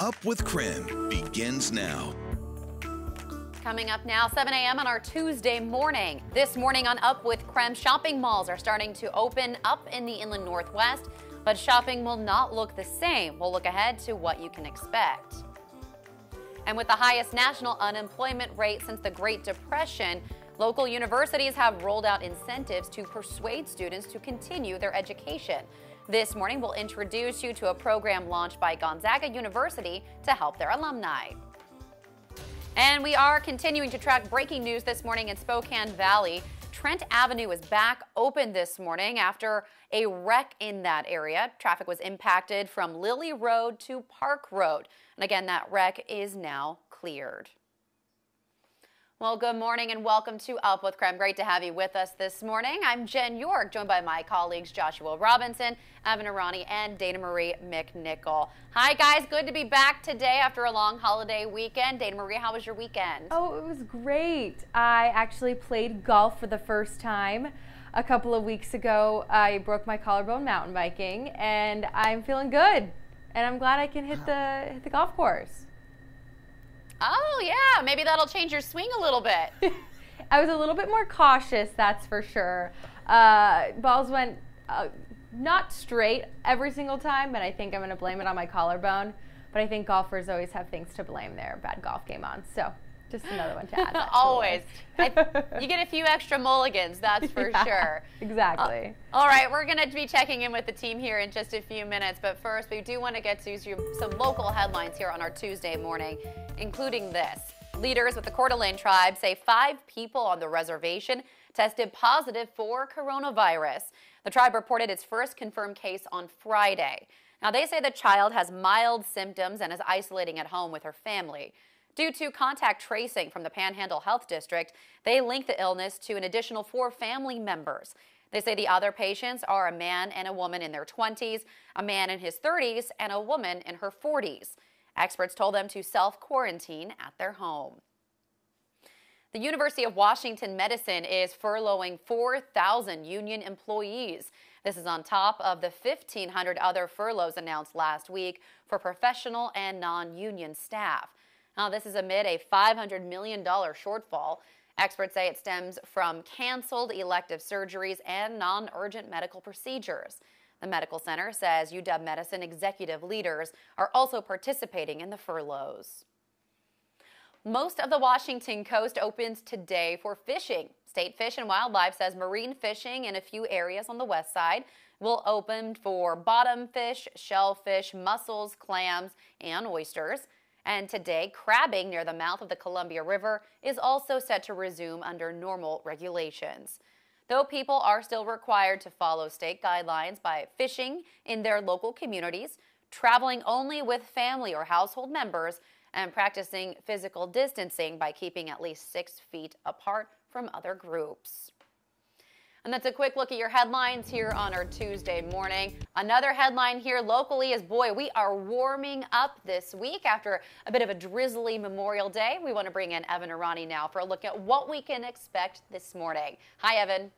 Up with KREM begins now. Coming up now, 7 a.m. on our Tuesday morning. This morning on Up with KREM, shopping malls are starting to open up in the inland northwest, but shopping will not look the same. We'll look ahead to what you can expect. And with the highest national unemployment rate since the Great Depression, local universities have rolled out incentives to persuade students to continue their education. This morning, we'll introduce you to a program launched by Gonzaga University to help their alumni. And we are continuing to track breaking news this morning in Spokane Valley. Trent Avenue is back open this morning after a wreck in that area. Traffic was impacted from Lily Road to Park Road. And again, that wreck is now cleared. Well, good morning and welcome to Up with KREM. Great to have you with us this morning. I'm Jen York, joined by my colleagues Joshua Robinson, Evan Arani, and Dana Marie McNichol. Hi, guys. Good to be back today after a long holiday weekend. Dana Marie, how was your weekend? Oh, it was great. I actually played golf for the first time a couple of weeks ago. I broke my collarbone mountain biking, and I'm feeling good. And I'm glad I can hit the hit the golf course. Oh, yeah. Maybe that'll change your swing a little bit. I was a little bit more cautious, that's for sure. Uh, balls went uh, not straight every single time, but I think I'm going to blame it on my collarbone. But I think golfers always have things to blame their bad golf game on. So just another one to add. Always. I, you get a few extra mulligans, that's for yeah, sure. Exactly. Uh, all right, we're going to be checking in with the team here in just a few minutes. But first, we do want to get to some local headlines here on our Tuesday morning, including this. Leaders with the Coeur d'Alene tribe say five people on the reservation tested positive for coronavirus. The tribe reported its first confirmed case on Friday. Now, they say the child has mild symptoms and is isolating at home with her family. Due to contact tracing from the Panhandle Health District, they link the illness to an additional four family members. They say the other patients are a man and a woman in their 20s, a man in his 30s, and a woman in her 40s. Experts told them to self quarantine at their home. The University of Washington Medicine is furloughing 4,000 union employees. This is on top of the 1,500 other furloughs announced last week for professional and non union staff. Now, this is amid a $500 million shortfall. Experts say it stems from canceled elective surgeries and non urgent medical procedures. The medical center says UW Medicine executive leaders are also participating in the furloughs. Most of the Washington coast opens today for fishing. State Fish and Wildlife says marine fishing in a few areas on the west side will open for bottom fish, shellfish, mussels, clams, and oysters. And today, crabbing near the mouth of the Columbia River is also set to resume under normal regulations. Though people are still required to follow state guidelines by fishing in their local communities, traveling only with family or household members, and practicing physical distancing by keeping at least six feet apart from other groups. And that's a quick look at your headlines here on our Tuesday morning. Another headline here locally is boy, we are warming up this week after a bit of a drizzly Memorial Day. We want to bring in Evan Arani now for a look at what we can expect this morning. Hi, Evan.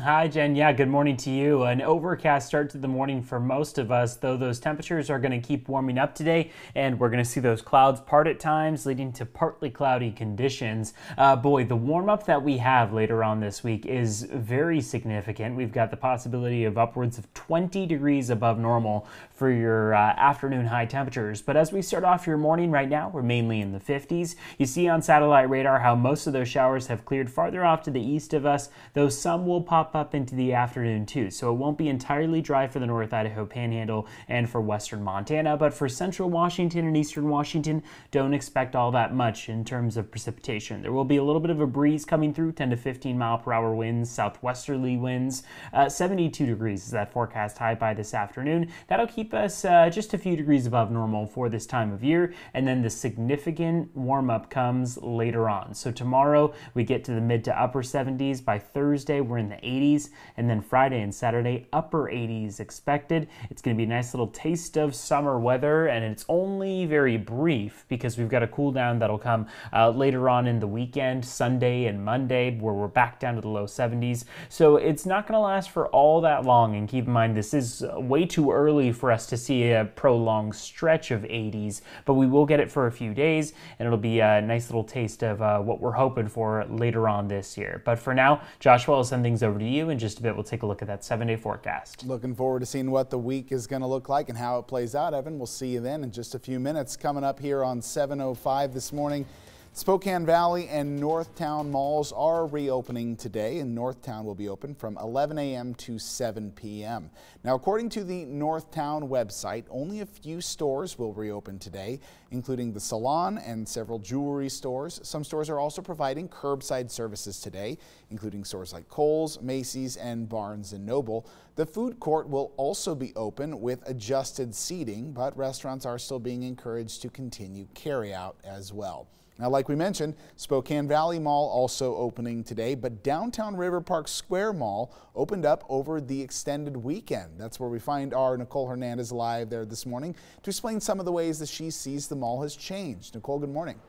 Hi, Jen. Yeah, good morning to you. An overcast start to the morning for most of us, though those temperatures are going to keep warming up today, and we're going to see those clouds part at times, leading to partly cloudy conditions. Uh, boy, the warm up that we have later on this week is very significant. We've got the possibility of upwards of 20 degrees above normal for your uh, afternoon high temperatures. But as we start off your morning right now, we're mainly in the 50s. You see on satellite radar how most of those showers have cleared farther off to the east of us, though some will pop pop up into the afternoon too, so it won't be entirely dry for the North Idaho Panhandle and for western Montana, but for central Washington and eastern Washington, don't expect all that much in terms of precipitation. There will be a little bit of a breeze coming through, 10 to 15 mile per hour winds, southwesterly winds. Uh, 72 degrees is that forecast high by this afternoon. That'll keep us uh, just a few degrees above normal for this time of year, and then the significant warm up comes later on. So tomorrow we get to the mid to upper 70s. By Thursday, we're in the 80s, and then Friday and Saturday, upper 80s expected. It's going to be a nice little taste of summer weather, and it's only very brief because we've got a cool down that'll come uh, later on in the weekend, Sunday and Monday, where we're back down to the low 70s. So it's not going to last for all that long, and keep in mind this is way too early for us to see a prolonged stretch of 80s, but we will get it for a few days, and it'll be a nice little taste of uh, what we're hoping for later on this year. But for now, Joshua, I'll send things over to you in just a bit. We'll take a look at that seven day forecast. Looking forward to seeing what the week is going to look like and how it plays out, Evan. We'll see you then in just a few minutes. Coming up here on 705 this morning. Spokane Valley and Northtown malls are reopening today, and Northtown will be open from 11 a.m. to 7 p.m. Now, according to the Northtown website, only a few stores will reopen today, including the salon and several jewelry stores. Some stores are also providing curbside services today, including stores like Kohl's, Macy's, and Barnes & Noble. The food court will also be open with adjusted seating, but restaurants are still being encouraged to continue carryout as well. Now, like we mentioned, Spokane Valley Mall also opening today, but downtown River Park Square Mall opened up over the extended weekend. That's where we find our Nicole Hernandez live there this morning to explain some of the ways that she sees the mall has changed. Nicole, good morning.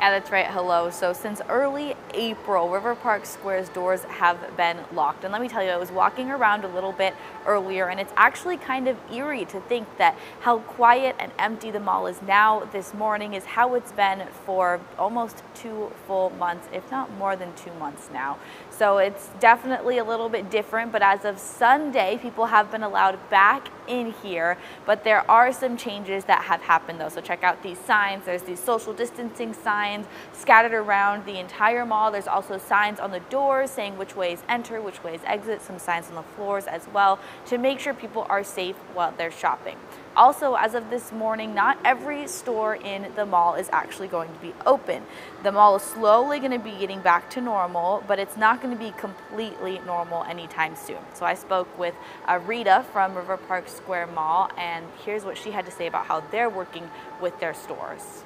Yeah, that's right. Hello. So since early April, River Park Square's doors have been locked. And let me tell you, I was walking around a little bit earlier and it's actually kind of eerie to think that how quiet and empty the mall is now this morning is how it's been for almost two full months, if not more than two months now. So it's definitely a little bit different, but as of Sunday, people have been allowed back in here, but there are some changes that have happened though. So check out these signs. There's these social distancing signs scattered around the entire mall. There's also signs on the doors saying which ways enter, which ways exit, some signs on the floors as well to make sure people are safe while they're shopping. Also, as of this morning, not every store in the mall is actually going to be open. The mall is slowly going to be getting back to normal, but it's not going to be completely normal anytime soon. So I spoke with uh, Rita from River Park Square Mall, and here's what she had to say about how they're working with their stores.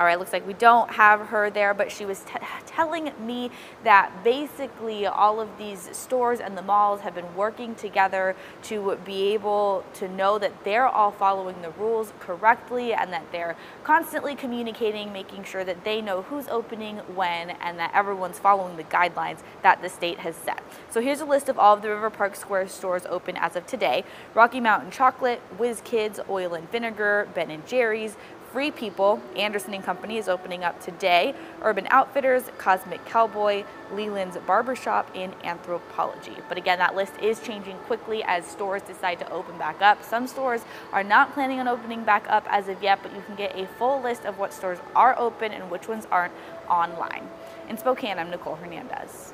All right, looks like we don't have her there, but she was telling me that basically all of these stores and the malls have been working together to be able to know that they're all following the rules correctly and that they're constantly communicating, making sure that they know who's opening when and that everyone's following the guidelines that the state has set. So here's a list of all of the River Park Square stores open as of today. Rocky Mountain Chocolate, Whiz Kids, Oil and Vinegar, Ben & Jerry's, Free People, Anderson and Company is opening up today. Urban Outfitters, Cosmic Cowboy, Leland's Barbershop, and Anthropologie. But again, that list is changing quickly as stores decide to open back up. Some stores are not planning on opening back up as of yet, but you can get a full list of what stores are open and which ones aren't online. In Spokane, I'm Nicole Hernandez.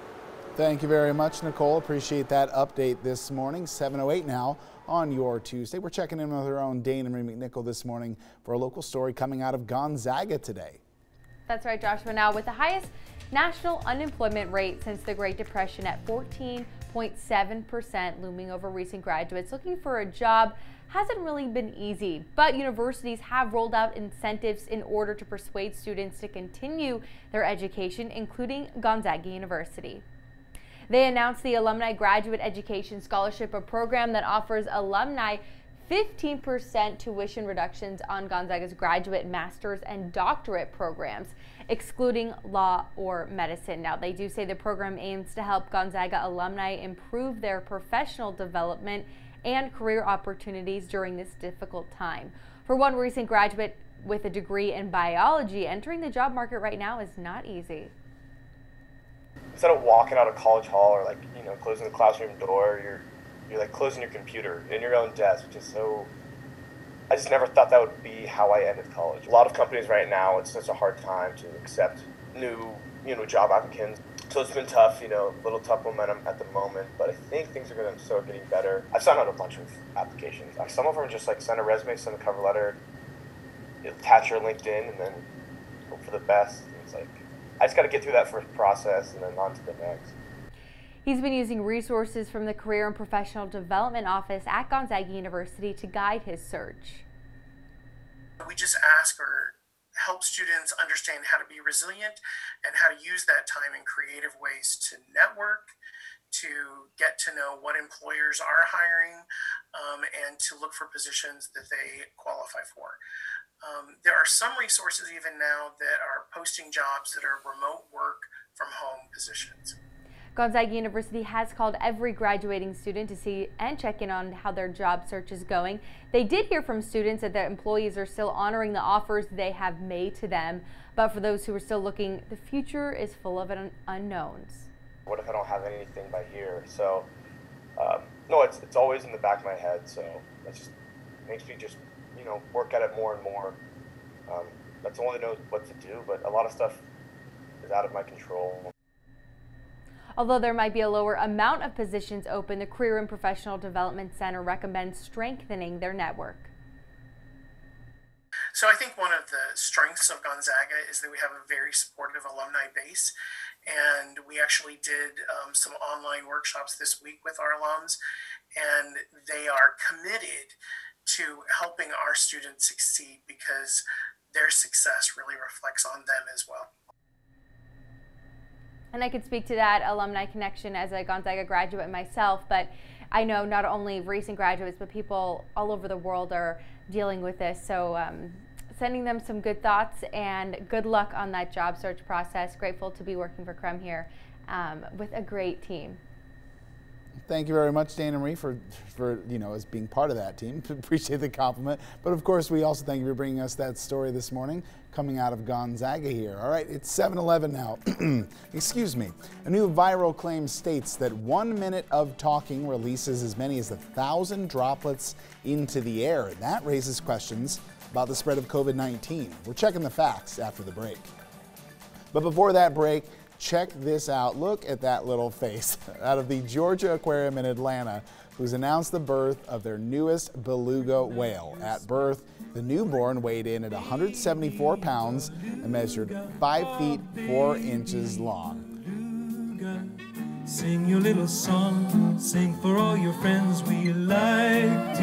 Thank you very much, Nicole. Appreciate that update this morning. 708 now on your Tuesday. We're checking in with our own Dana Marie McNichol this morning for a local story coming out of Gonzaga today. That's right, Joshua. Now, with the highest national unemployment rate since the Great Depression at 14.7% looming over recent graduates looking for a job hasn't really been easy, but universities have rolled out incentives in order to persuade students to continue their education, including Gonzaga University. They announced the Alumni Graduate Education Scholarship, a program that offers alumni 15% tuition reductions on Gonzaga's graduate, master's, and doctorate programs, excluding law or medicine. Now, they do say the program aims to help Gonzaga alumni improve their professional development and career opportunities during this difficult time. For one recent graduate with a degree in biology, entering the job market right now is not easy instead of walking out of college hall or like you know closing the classroom door, you're you're like closing your computer in your own desk, which is so. I just never thought that would be how I ended college. A lot of companies right now, it's such a hard time to accept new, you know, job applicants. So it's been tough, you know, a little tough momentum at the moment, but I think things are going to start getting better. I've signed out a bunch of applications. Some of them just like send a resume, send a cover letter, attach your LinkedIn, and then hope for the best. It's like I just got to get through that first process and then on to the next. He's been using resources from the Career and Professional Development Office at Gonzaga University to guide his search. We just ask or help students understand how to be resilient and how to use that time in creative ways to network, to get to know what employers are hiring, um, and to look for positions that they qualify for. Um, there are some resources even now that are posting jobs that are remote work from home positions. Gonzaga University has called every graduating student to see and check in on how their job search is going. They did hear from students that their employees are still honoring the offers they have made to them, but for those who are still looking, the future is full of un unknowns. What if I don't have anything by here? So, um, no, it's, it's always in the back of my head, so that just makes me just, you know, work at it more and more. Um, that's only knows what to do, but a lot of stuff is out of my control. Although there might be a lower amount of positions open, the Career and Professional Development Center recommends strengthening their network. So I think one of the strengths of Gonzaga is that we have a very supportive alumni base. And we actually did um, some online workshops this week with our alums, and they are committed to helping our students succeed because their success really reflects on them as well. And I could speak to that alumni connection as a Gonzaga graduate myself, but I know not only recent graduates, but people all over the world are dealing with this. So, um, sending them some good thoughts and good luck on that job search process. Grateful to be working for KREM here um, with a great team. Thank you very much, Dana Marie, for, for you know, as being part of that team. Appreciate the compliment. But of course, we also thank you for bringing us that story this morning coming out of Gonzaga here. All right, it's 7-Eleven now. Excuse me. A new viral claim states that one minute of talking releases as many as a thousand droplets into the air. That raises questions about the spread of COVID-19. We're checking the facts after the break. But before that break, check this out. Look at that little face out of the Georgia Aquarium in Atlanta, who's announced the birth of their newest beluga whale. At birth, the newborn weighed in at 174 pounds and measured 5 feet 4 inches long. Sing your little song, sing for all your friends we like.